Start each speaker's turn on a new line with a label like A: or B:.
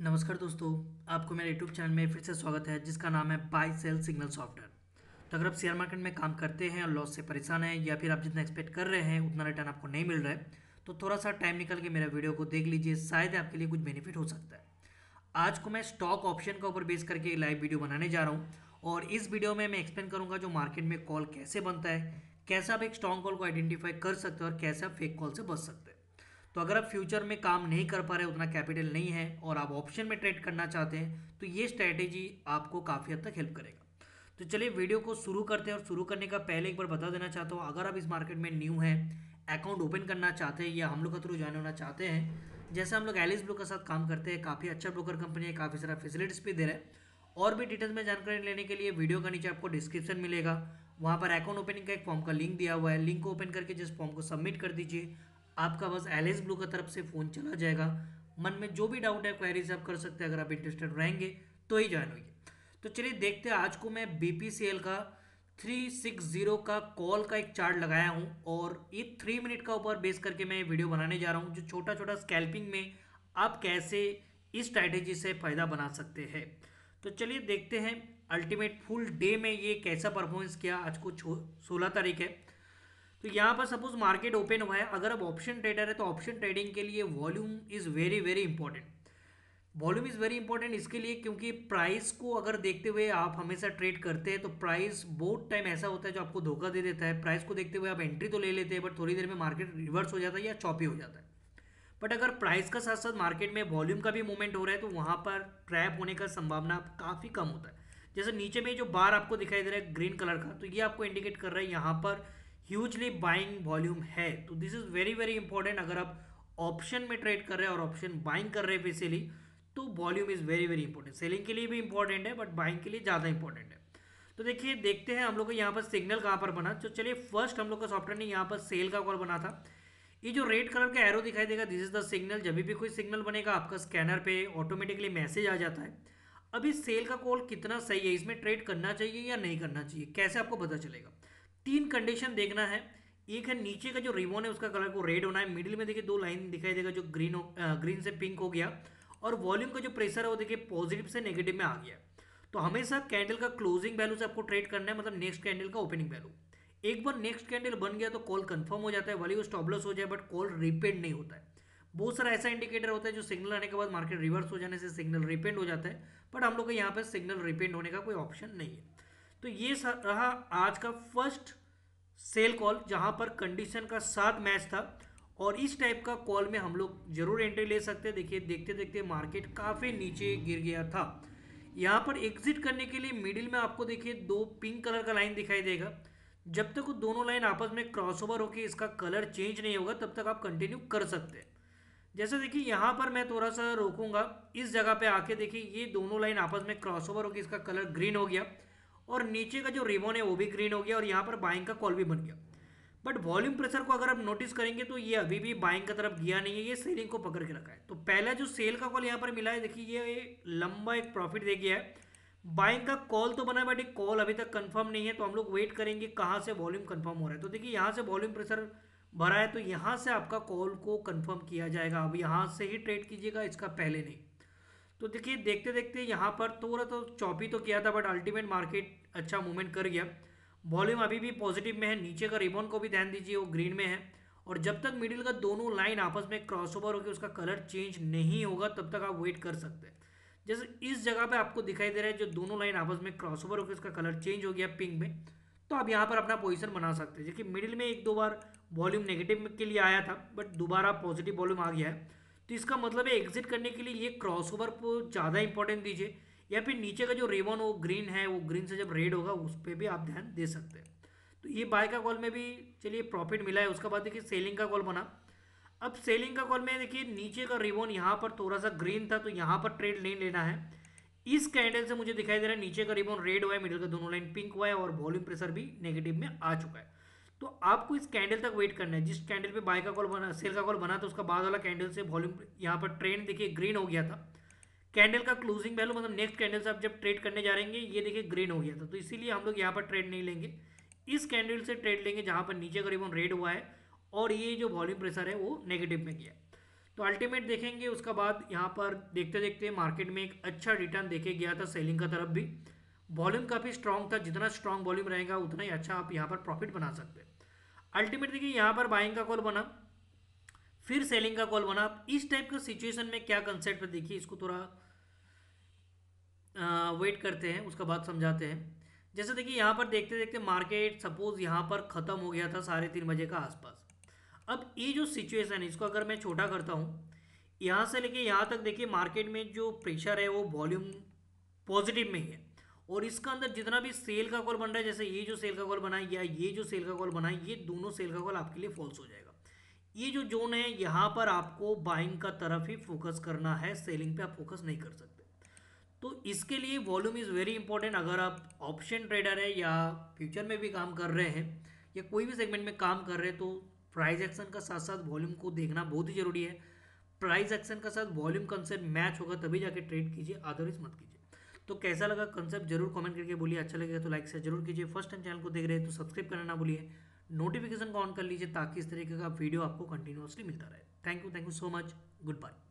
A: नमस्कार दोस्तों, आपको मेरे यूट्यूब चैनल में फिर से स्वागत है, जिसका नाम है बाई सेल सिग्नल सॉफ्टवेयर तो अगर आप शेयर मार्केट में काम करते हैं और लॉस से परेशान हैं, या फिर आप जितना एक्सपेक्ट कर रहे हैं, उतना रिटर्न आपको नहीं मिल रहा है तो थोड़ा सा टाइम निकल के मेरा वीडियो को देख लीजिए, शायद आपके लिए कुछ बेनिफिट हो सकता है। आज को मैं स्टॉक ऑप्शन के ऊपर बेस करके लाइव वीडियो बनाने जा रहा हूँ और इस वीडियो में मैं एक्सप्लेन करूँगा जो मार्केट में कॉल कैसे बनता है, कैसे आप एक स्ट्रॉन्ग कॉल को आइडेंटिफाई कर सकते हैं और कैसे आप फेक कॉल से बच सकते हैं। तो अगर आप फ्यूचर में काम नहीं कर पा रहे, उतना कैपिटल नहीं है और आप ऑप्शन में ट्रेड करना चाहते हैं तो ये स्ट्रैटेजी आपको काफ़ी हद तक हेल्प करेगा। तो चलिए वीडियो को शुरू करते हैं और शुरू करने का पहले एक बार बता देना चाहता हूँ, अगर आप इस मार्केट में न्यू हैं अकाउंट ओपन करना चाहते हैं या हम लोग का थ्रू ज्वाइन होना चाहते हैं, जैसे हम लोग एलिस ब्रो के साथ काम करते हैं, काफ़ी अच्छा ब्रोकर कंपनी है, काफ़ी सारा फैसिलिटीज़ भी दे रहा है। और भी डिटेल्स में जानकारी लेने के लिए वीडियो का नीचे आपको डिस्क्रिप्शन मिलेगा। वहाँ पर अकाउंट ओपनिंग का एक फॉर्म का लिंक दिया हुआ है लिंक को ओपन करके जिस फॉर्म को सबमिट कर दीजिए आपका बस एल एस ब्लू की तरफ़ से फ़ोन चला जाएगा। मन में जो भी डाउट है क्वेरीज आप कर सकते हैं, अगर आप इंटरेस्टेड रहेंगे तो ही ज्वाइन होइए। तो चलिए देखते हैं, आज को मैं बीपीसीएल का 360 का कॉल का एक चार्ट लगाया हूँ और ये थ्री मिनट का ऊपर बेस करके मैं वीडियो बनाने जा रहा हूँ, जो छोटा छोटा स्कैल्पिंग में आप कैसे इस स्ट्रैटेजी से फ़ायदा बना सकते हैं। तो चलिए देखते हैं अल्टीमेट फुल डे में ये कैसा परफॉर्मेंस किया, आज को सोलह तारीख है। तो यहाँ पर सपोज़ मार्केट ओपन हुआ है, अगर आप ऑप्शन ट्रेडर है तो ऑप्शन ट्रेडिंग के लिए volume is very very important volume is very important इसके लिए क्योंकि प्राइस को अगर देखते हुए आप हमेशा ट्रेड करते हैं तो प्राइस बहुत टाइम ऐसा होता है जो आपको धोखा दे देता है। प्राइस को देखते हुए आप एंट्री तो ले लेते हैं बट थोड़ी देर में मार्केट रिवर्स हो जाता है या चॉपी हो जाता है। बट अगर प्राइस का साथ साथ मार्केट में वॉल्यूम का भी मूवमेंट हो रहा है तो वहाँ पर ट्रैप होने का संभावना काफ़ी कम होता है। जैसे नीचे में जो बार आपको दिखाई दे रहा है ग्रीन कलर का तो ये आपको इंडिकेट कर रहा है यहाँ पर ह्यूजली बाइंग वॉल्यूम है तो this is very very important अगर आप ऑप्शन में ट्रेड कर रहे हैं और ऑप्शन बाइंग कर रहे हैं बेसिकली तो volume is very very important selling के लिए भी इंपॉर्टेंट है बट बाइंग के लिए ज़्यादा इंपॉर्टेंट है। तो देखिए, देखते हैं हम लोग को यहाँ पर सिग्नल कहाँ पर बना। तो चलिए फ़र्स्ट हम लोग का सॉफ्टवेयर ने यहाँ पर सेल का कॉल बना था। ये जो रेड कलर का एरो दिखाई देगा दिस इज़ द सिग्नल जब भी कोई सिग्नल बनेगा, आपका स्कैनर पे ऑटोमेटिकली मैसेज आ जाता है। अभी सेल का कॉल कितना सही है? इसमें ट्रेड करना चाहिए या नहीं करना चाहिए? कैसे आपको पता चलेगा? तीन कंडीशन देखना है। एक है नीचे का जो रिबन है, उसका कलर को रेड होना है। मिडिल में देखिए दो लाइन दिखाई देगा जो ग्रीन हो ग्रीन से पिंक हो गया। और वॉल्यूम का जो प्रेशर है वो देखिए पॉजिटिव से नेगेटिव में आ गया तो हमेशा कैंडल का क्लोजिंग वैल्यू से आपको ट्रेड करना है मतलब नेक्स्ट कैंडल का ओपनिंग वैल्यू एक बार नेक्स्ट कैंडल बन गया तो कॉल कंफर्म हो जाता है वाली वो स्टॉबलस हो जाए बट कॉल रिपेंड नहीं होता है। बहुत सारा ऐसा इंडिकेटर होता है जो सिग्नल आने के बाद मार्केट रिवर्स हो जाने से सिग्नल रिपेंड हो जाता है बट हम लोग को यहाँ पर सिग्नल रिपेंड होने का कोई ऑप्शन नहीं है। तो ये रहा आज का फ़र्स्ट सेल कॉल, जहाँ पर कंडीशन का साथ मैच था और इस टाइप का कॉल में हम लोग ज़रूर एंट्री ले सकते। हैं देखिए देखते देखते मार्केट काफ़ी नीचे गिर गया था। यहाँ पर एग्जिट करने के लिए मिडिल में आपको देखिए दो पिंक कलर का लाइन दिखाई देगा। जब तक वो दोनों लाइन आपस में क्रॉसओवर होकर इसका कलर चेंज नहीं होगा, तब तक आप कंटिन्यू कर सकते हैं। जैसे देखिए, यहाँ पर मैं थोड़ा सा रोकूँगा। इस जगह पे आके देखिए, ये दोनों लाइन आपस में क्रॉसओवर होकर इसका कलर ग्रीन हो गया। और नीचे का जो रिबन है वो भी ग्रीन हो गया और यहाँ पर बाइंग का कॉल भी बन गया। बट वॉल्यूम प्रेशर को अगर आप नोटिस करेंगे तो ये अभी भी बाइंग की तरफ़ गया नहीं है, ये सेलिंग को पकड़ के रखा है। तो पहला जो सेल का कॉल यहाँ पर मिला है, देखिए ये लंबा एक प्रॉफिट दे गया है। बाइंग का कॉल तो बना है बट एक कॉल अभी तक कंफर्म नहीं है तो हम लोग वेट करेंगे कहाँ से वॉल्यूम कंफर्म हो रहा है। तो देखिए यहाँ से वॉल्यूम प्रेशर भरा है तो यहाँ से आपका कॉल को कंफर्म किया जाएगा। अब यहाँ से ही ट्रेड कीजिएगा, इसका पहले नहीं। तो देखिए, देखते देखते यहाँ पर थोड़ा तो चौपी तो किया था बट अल्टीमेट मार्केट अच्छा मूवमेंट कर गया। वॉल्यूम अभी भी पॉजिटिव में है, नीचे का रिबन को भी ध्यान दीजिए, वो ग्रीन में है। और जब तक मिडिल का दोनों लाइन आपस में क्रॉस ओवर होकर उसका कलर चेंज नहीं होगा, तब तक आप वेट कर सकते हैं। जैसे इस जगह पे आपको दिखाई दे रहा है, जो दोनों लाइन आपस में क्रॉस ओवर होकर उसका कलर चेंज हो गया पिंक में तो आप यहाँ पर अपना पोजीशन बना सकते हैं। देखिए मिडिल में एक दो बार वॉल्यूम नेगेटिव के लिए आया था बट दोबारा पॉजिटिव वॉल्यूम आ गया है। तो इसका मतलब है एग्जिट करने के लिए ये क्रॉस ओवर को ज़्यादा इंपॉर्टेंट दीजिए। या फिर नीचे का जो रेवन वो ग्रीन है, वो ग्रीन से जब रेड होगा, उस पर भी आप ध्यान दे सकते हैं। तो ये बाय का कॉल में भी चलिए प्रॉफिट मिला है, उसका बाद देखिए सेलिंग का कॉल बना। अब सेलिंग का कॉल में देखिए नीचे का रिबन यहाँ पर थोड़ा सा ग्रीन था तो यहाँ पर ट्रेड नहीं लेना है। इस कैंडल से मुझे दिखाई दे रहा है, नीचे का रिबन रेड हुआ है मिडिल का दोनों लाइन पिंक हुआ है और वॉल्यूम प्रेशर भी नेगेटिव में आ चुका है। तो आपको इस कैंडल तक वेट करना है। जिस कैंडल पे बाय का कॉल बना सेल का कॉल बना तो उसका बाद वाला कैंडल से वॉल्यूम यहाँ पर ट्रेंड देखिए ग्रीन हो गया था। कैंडल का क्लोजिंग वैल्यू मतलब नेक्स्ट कैंडल से आप जब ट्रेड करने जा रहेंगे ये देखिए ग्रीन हो गया था। तो इसीलिए हम लोग यहाँ पर ट्रेड नहीं लेंगे। इस कैंडल से ट्रेड लेंगे जहाँ पर नीचे करीबन रेड हुआ है और ये जो वॉल्यूम प्रेशर है वो नेगेटिव में गया तो अल्टीमेट देखेंगे, उसका बाद यहाँ पर देखते देखते मार्केट में एक अच्छा रिटर्न देखे गया था सेलिंग का तरफ़ भी। वॉल्यूम काफ़ी स्ट्रांग था, जितना स्ट्रांग वॉल्यूम रहेगा, उतना ही अच्छा आप यहाँ पर प्रॉफिट बना सकते हैं। अल्टीमेट देखिए, यहाँ पर बाइंग का कॉल बना, फिर सेलिंग का कॉल बना। इस टाइप का सिचुएशन में क्या कंसेप्ट देखिए, इसको थोड़ा वेट करते हैं, उसका बाद समझाते हैं। जैसे देखिए, यहाँ पर देखते देखते मार्केट सपोज़ यहाँ पर ख़त्म हो गया था साढ़े तीन बजे का आसपास। अब ये जो सिचुएशन है, इसको अगर मैं छोटा करता हूँ, यहाँ से लेके यहाँ तक देखिए मार्केट में जो प्रेशर है, वो वॉल्यूम पॉजिटिव में ही है। और इसका अंदर जितना भी सेल का कॉल बन रहा है, जैसे ये जो सेल का कॉल बना है या ये जो सेल का कॉल बना है, ये दोनों सेल का कॉल आपके लिए फॉल्स हो जाएगा। ये जो जोन है, यहाँ पर आपको बाइंग का तरफ़ ही फोकस करना है सेलिंग पे आप फोकस नहीं कर सकते। तो इसके लिए वॉल्यूम इज़ वेरी इंपॉर्टेंट अगर आप ऑप्शन ट्रेडर है या फ्यूचर में भी काम कर रहे हैं, या कोई भी सेगमेंट में काम कर रहे हैं तो प्राइस एक्शन का साथ साथ वॉल्यूम को देखना बहुत ही ज़रूरी है। प्राइस एक्शन का साथ वॉल्यूम कंसेप्ट मैच होगा, तभी जाके ट्रेड कीजिए अदरवाइज़ मत कीजिए। तो कैसा लगा कंसेप्ट ज़रूर कमेंट करके बोलिए। अच्छा लगेगा तो लाइक से ज़रूर कीजिए। फ़र्स्ट टाइम चैनल को देख रहे हैं तो सब्सक्राइब करना ना भूलिए। नोटिफिकेशन को ऑन कर लीजिए ताकि इस तरीके का वीडियो आपको कंटिन्यूसली मिलता रहे। Thank you thank you so much goodbye